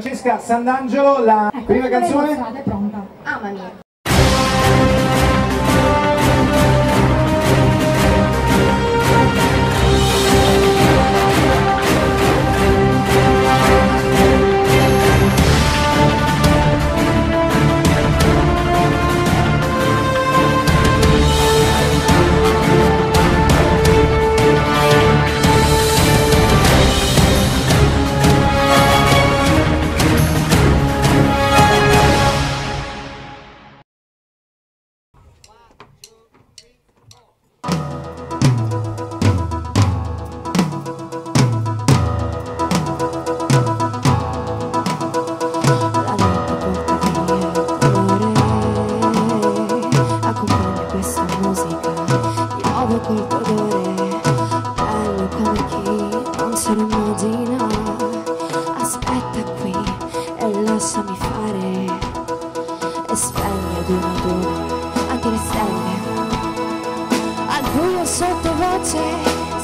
Francesca Sand'Angelo, la Ecco, prima canzone. è pronta. Amami. provo col colore Bello come chi non se lo immagina. Aspetta qui e lasciami fare. E spegni ad una ad una anche le stelle. Al buio sottovoce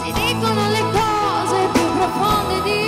si dicono le cose più profonde di